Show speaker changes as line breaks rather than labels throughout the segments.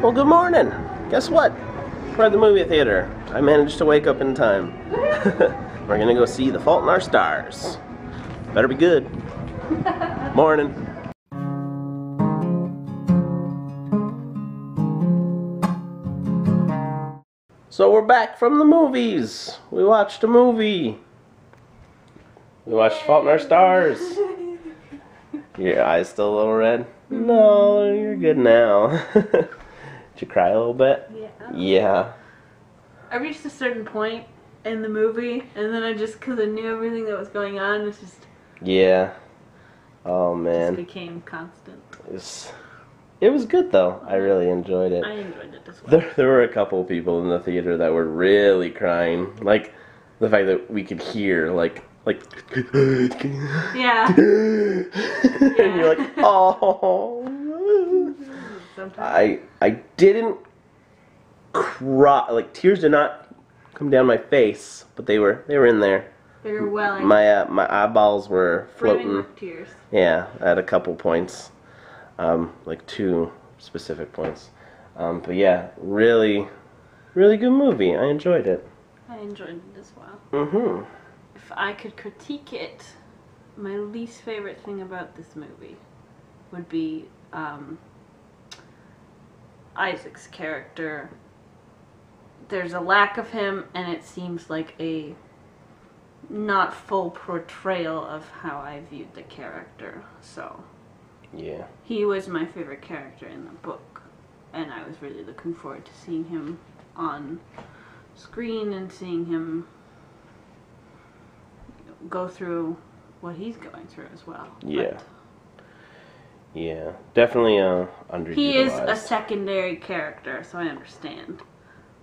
Well, good morning. Guess what? We're at the movie theater. I managed to wake up in time. We're gonna go see The Fault in Our Stars. Better be good. Morning. So we're back from the movies. We watched a movie. We watched Fault in Our Stars. Your eyes still a little red? No, you're good now. Did you cry a little bit?
Yeah.
Yeah.
I reached a certain point in the movie, and then I just, because I knew everything that was going on, it just,
Yeah. Oh
just
man.
became constant.
It was, it was good though. I really enjoyed it.
I enjoyed it as well.
There, there were a couple people in the theater that were really crying. Like the fact that we could hear like like
Yeah.
and you're like, oh
Sometimes.
I I didn't cry like tears did not come down my face, but they were they were in there.
They were welling.
My uh, my eyeballs were floating.
with tears.
Yeah, at a couple points, um, like two specific points. Um, but yeah, really, really good movie. I enjoyed it.
I enjoyed it as well.
Mm-hmm.
If I could critique it, my least favorite thing about this movie would be um, Isaac's character. There's a lack of him, and it seems like a not full portrayal of how I viewed the character. So
Yeah.
he was my favorite character in the book, and I was really looking forward to seeing him on screen and seeing him go through what he's going through as well.
Yeah. Yeah. Definitely uh,
But
underutilized.
he is a secondary character, so I understand.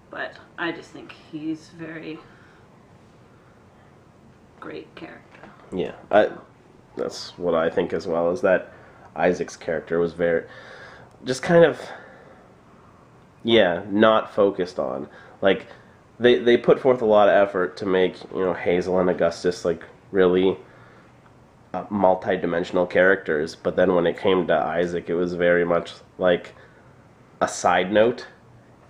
But I just think he's very great character.
Yeah, I, that's what I think as well. Is that Isaac's character was very, just kind of, yeah, not focused on. Like, they they put forth a lot of effort to make you know Hazel and Augustus like really uh, multi-dimensional characters, but then when it came to Isaac, it was very much like a side note,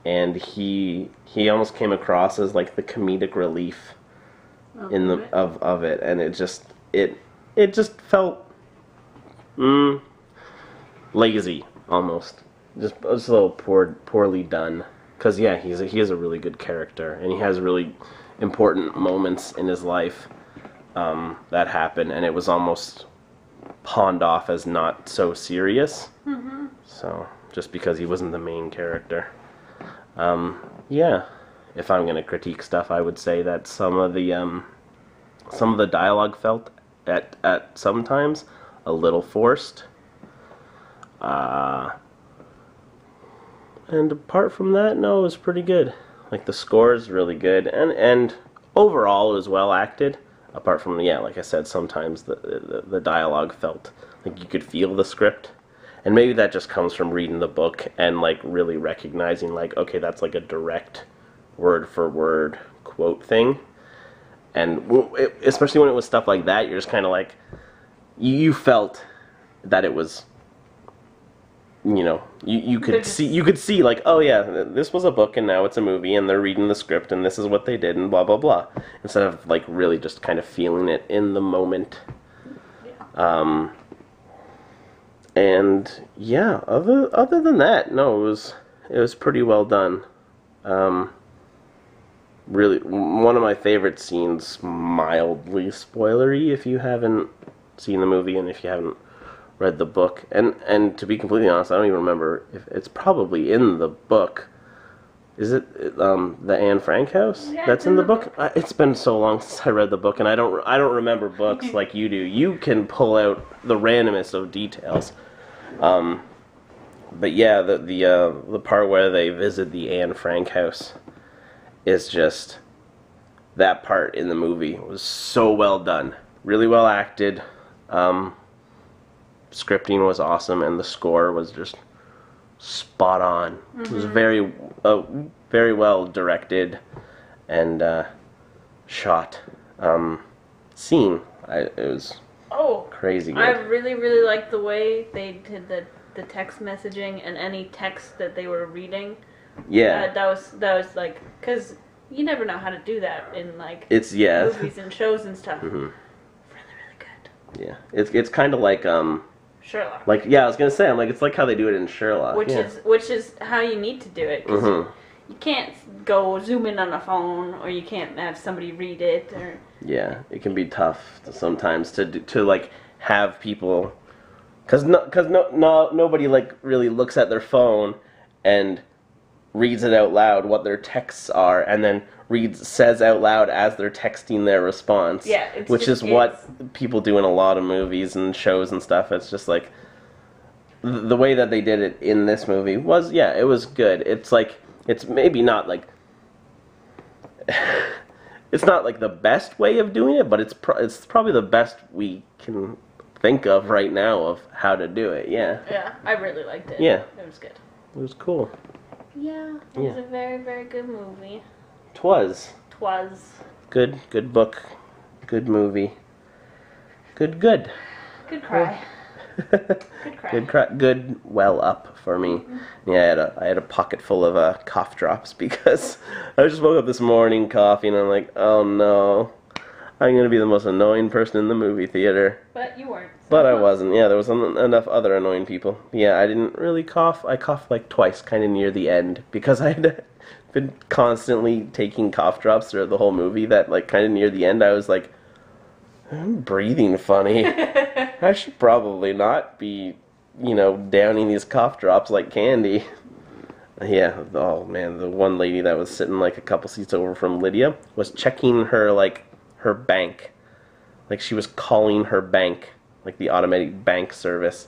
and he he almost came across as like the comedic relief in the of of it, and it just it it just felt mm, lazy almost, just just a little poor poorly done. Cause yeah, he's a, he is a really good character, and he has really important moments in his life um, that happened, and it was almost pawned off as not so serious.
Mm-hmm.
So just because he wasn't the main character, um, yeah. If I'm gonna critique stuff, I would say that some of the um, some of the dialogue felt at at sometimes a little forced. Uh, and apart from that, no, it was pretty good. Like the score is really good, and and overall it was well acted. Apart from yeah, like I said, sometimes the the, the dialogue felt like you could feel the script, and maybe that just comes from reading the book and like really recognizing like okay, that's like a direct word for word quote thing, and it, especially when it was stuff like that, you're just kind of like you, you felt that it was you know you, you could see you could see like oh yeah this was a book and now it's a movie and they're reading the script and this is what they did and blah blah blah instead of like really just kind of feeling it in the moment. Um and yeah other other than that no it was it was pretty well done. Um really one of my favorite scenes mildly spoilery if you haven't seen the movie and if you haven't read the book and and to be completely honest i don't even remember if it's probably in the book is it um, the Anne Frank house
Yeah,
that's in the book? I, it's been so long since I read the book, and I don't I don't remember books like you do. You can pull out the randomest of details. Um, but yeah, the the uh, the part where they visit the Anne Frank house is just that part in the movie was so well done, really well acted. Um, scripting was awesome, and the score was just spot on. It was very uh, very well directed and uh, shot. Um, scene, I, it was
Oh,
crazy good.
I really, really liked the way they did the the text messaging and any text that they were reading.
Yeah.
Uh, that was that was like because you never know how to do that in like
it's yeah.
movies and shows and stuff.
hmm
Really, really good.
Yeah. It's it's kind of like um
Sherlock.
like yeah, I was gonna say I'm like it's like how they do it in Sherlock.
which
yeah.
is which is how you need to do it. 'cause
Mhm.
you can't go zoom in on a phone or you can't have somebody read it or
Yeah, it can be tough sometimes to do- to like have people, cause no, cause no, no, nobody like really looks at their phone and reads it out loud what their texts are, and then reads says out loud as they're texting their response.
Yeah, it's
which
just-
is what people do in a lot of movies and shows and stuff. It's just like the way that they did it in this movie was yeah, it was good. It's like it's maybe not like it's not like the best way of doing it, but it's pro- it's probably the best we can think of right now of how to do it. Yeah,
yeah i really liked it
Yeah.
it was good
it was cool.
Yeah it was
Yeah.
a very very good movie.
Twas.
Twas.
Good, good book, good movie, good, good,
good cry. Good cry.
Good, cra- good. Well up for me. Yeah, I had a I had a pocket full of uh, cough drops because I just woke up this morning coughing. and I'm like, oh no, I'm gonna be the most annoying person in the movie theater.
but you weren't
But I wasn't. Yeah, there was en- enough other annoying people. Yeah, I didn't really cough. I coughed like twice, kind of near the end, because I had been constantly taking cough drops throughout the whole movie. That like kind of near the end, I was like, I'm breathing funny. I should probably not be, you know, downing these cough drops like candy. Yeah. Oh man, the one lady that was sitting like a couple seats over from Lydia was checking her like her bank like she was calling her bank, like the automatic bank service,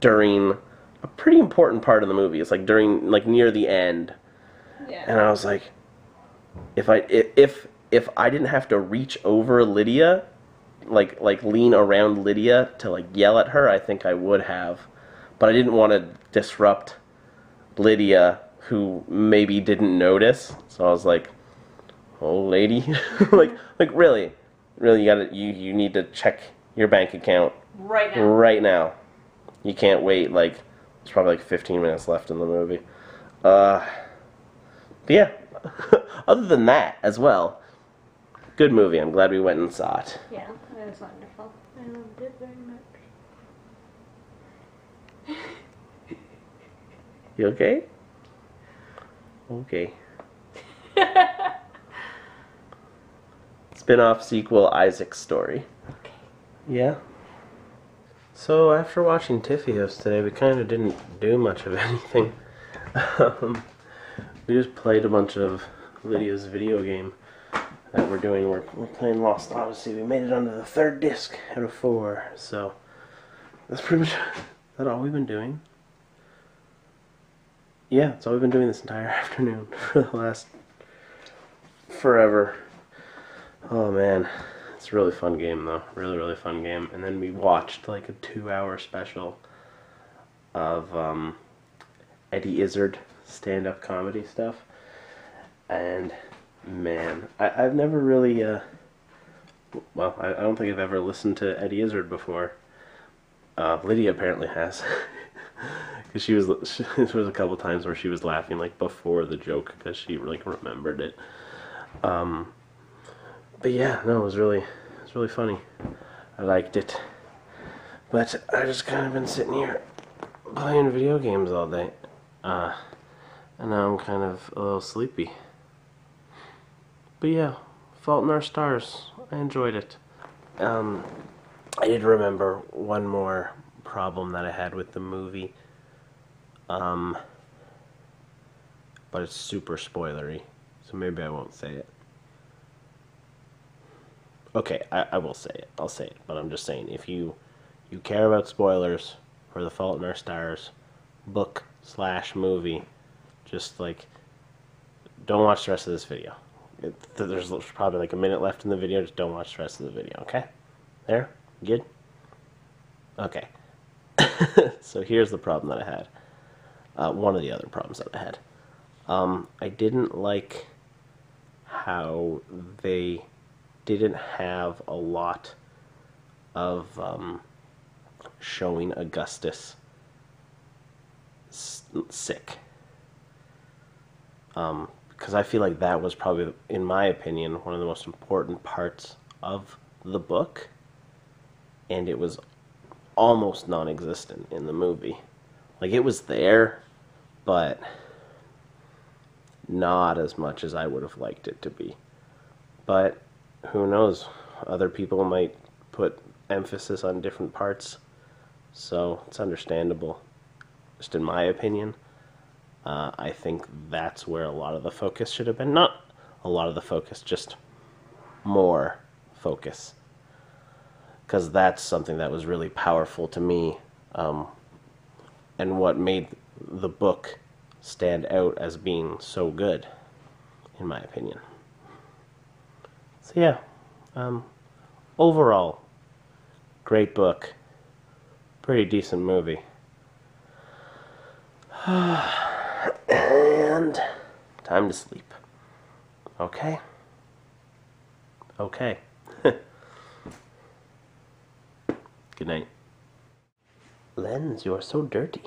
during a pretty important part of the movie. It's like during like near the end,
yeah
and I was like, if I if if, if I didn't have to reach over Lydia, like like lean around Lydia to like yell at her, I think I would have, but I didn't want to disrupt Lydia, who maybe didn't notice. So I was like, "Oh, lady, like like really, really, you gotta you you need to check your bank account
right now
right now. You can't wait. Like there's probably like 15 minutes left in the movie. Uh, but yeah. Other than that, as well, good movie. I'm glad we went and saw it.
yeah it was wonderful i loved it very much
You okay? Okay. Spin-off sequel Isaac's story.
okay
Yeah. So after watching TFIOS today, we kind of didn't do much of anything. um, we just played a bunch of Lydia's video game that we're doing. We're, we're playing Lost Odyssey. We made it onto the third disc out of four. So that's pretty much that all we've been doing. Yeah, that's all we've been doing this entire afternoon for the last forever. Oh man, it's a really fun game though. Really, really fun game. And then we watched like a two-hour special of um, Eddie Izzard stand-up comedy stuff. And man, I, I've never really, uh, well, I, I don't think I've ever listened to Eddie Izzard before. Uh, Lydia apparently has. Because she was, she, there was a couple times where she was laughing like before the joke because she like remembered it. Um, but yeah, no, it was really, it was really funny. I liked it. But I just kind of been sitting here playing video games all day. Uh, and now I'm kind of a little sleepy. But yeah, Fault in Our Stars. I enjoyed it. Um, I did remember one more problem that I had with the movie. Um, but it's super spoilery, so maybe I won't say it. Okay, I, I will say it. I'll say it, but I'm just saying if you you care about spoilers for The Fault in Our Stars book slash movie, just like don't watch the rest of this video. It, there's probably like a minute left in the video. Just don't watch the rest of the video. Okay, there, good. Okay. so here's the problem that I had. Uh, one of the other problems that I had. Um, I didn't like how they didn't have a lot of um, showing Augustus sick. Um, because I feel like that was probably, in my opinion, one of the most important parts of the book, and it was almost non-existent in the movie. Like it was there, but not as much as I would have liked it to be. But who knows? Other people might put emphasis on different parts, so it's understandable. Just in my opinion, uh, I think that's where a lot of the focus should have been. Not a lot of the focus, just more focus. Because that's something that was really powerful to me, um, and what made the book stand out as being so good, in my opinion. So yeah, um, overall, great book, pretty decent movie. and time to sleep. Okay? Okay. Good night. Lens, you are so dirty.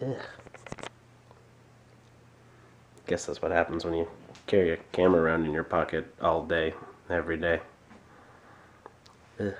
Ugh. Guess that's what happens when you carry a camera around in your pocket all day, every day. Ugh.